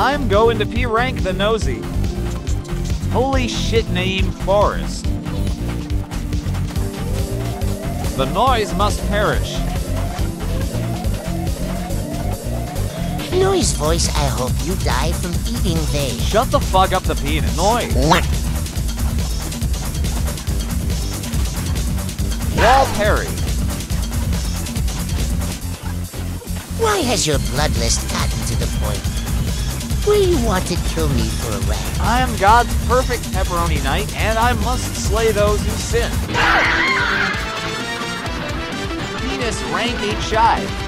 I'm going to P rank the nosy. Holy shit name forest. The noise must perish. Noise voice, I hope you die from eating they. Shut the fuck up the peanut noise. Wall Perry. Why has your bloodlust gotten to the point you want to kill me for a rat? I am God's perfect pepperoni knight, and I must slay those who sin. Penis rank 8 shy.